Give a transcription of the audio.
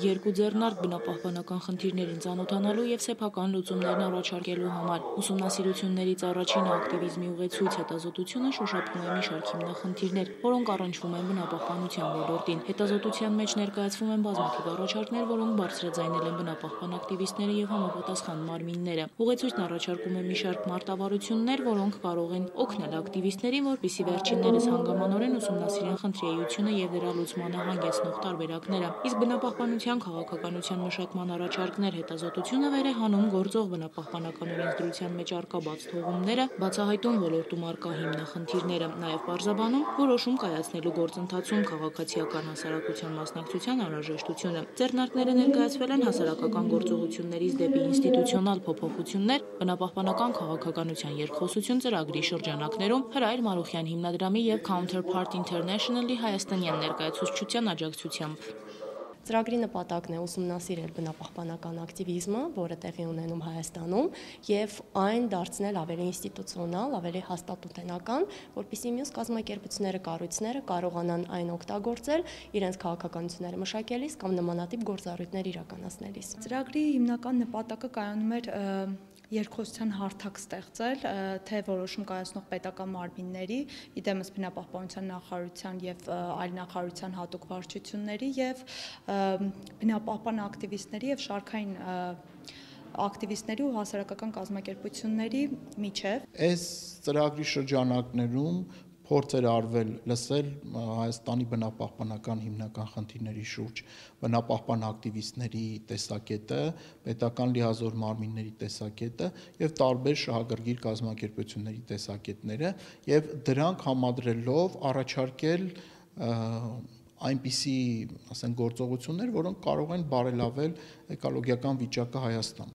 երկու ձեռնարկ բնապահպանական խնդիրներին ծանոթանալու եւ սեփական լուծումներն առաջարկելու համար։ Ուսումնասիրություններից առաջինը ակտիվիզմի ուղեցույց հետազոտությունը շոշափում է մի շարք հիմնախնդիրներ, որոնք առնչվում են բնապահպանության ոլորտին։ Հետազոտության մեջ ներկայացվում են բազմաթիվ առաջարկներ, որոնք բարձրաձայնել են բնապահպան ակտիվիստները եւ համապատասխան մարմինները։ Ուղեցույցն առաջարկում է մի շարք մարտավարություններ, որոնք կարող են օգնել ակտիվիստներին, որպիսի վերջիններս հանգամանորեն ուսումնասիրեն խնդրի էությունը եւ դրա լուծմանը հանգեցնող տարբերակները։ Իսկ բնապահպանության քաղաքականության մշակման առաջարկներ հետազոտությունը վեր է հանում գործող բնապահպանական օրենսդրության մեջ արկա բաց թողումները, բացահայտում ոլորտում արկա հիմնախնդիրները, նաեւ պարզաբանում որոշում կայացնելու գործընթացում քաղաքացիական հասարակության մասնակցության անհրաժեշտությունը։ Ձեռնարկները ներկայացվել են հասարակական գործողություններից դեպի ինստիտուցիոնալ փոփոխություններ, բնապահպանական քաղաքականության երկխոսություն ծրագրի շրջանակներում Հրայր Մարուխյան հիմնադրամի եւ Counterpart International-ի հայաստանյան ներկայացուցչության աջակցությամբ։ Ծրագրի նպատակն է ուսումնասիրել բնապահպանական ակտիվիզմը, որը տեղի ունենում Հայաստանում, եւ այն դարձնել ավելի ինստիտուցիոնալ, ավելի հաստատութենական, որpիսի մյուս կազմակերպությունները, կառույցները կարողանան այն օգտագործել իրենց քաղաքականությունները մշակելիս կամ նմանատիպ գործառույթներ իրականացնելիս։ Ծրագրի հիմնական նպատակը կայանում էր երկխոսության հարթակ ստեղծել թե որոշում կայացնող պետական մարմինների, իդեմս բնապահպանության նախարարության եւ այլ նախարարության հատուկ վարչությունների եւ բնապահպան ակտիվիստների եւ շարքային ակտիվիստների ու հասարակական կազմակերպությունների միջև այս ծրագրի շրջանակներում փորձ էր արվել լսել Հայաստանի բնապահպանական հիմնական խնդիրների շուրջ բնապահպան ակտիվիստների տեսակետը, պետական լիազոր մարմինների տեսակետը եւ տարբեր շահագրգիռ կազմակերպությունների տեսակետները եւ դրանք համադրելով առաջարկել այնպիսի, ասենք, գործողություններ, որոնք կարող են բարելավել էկոլոգիական վիճակը Հայաստանում։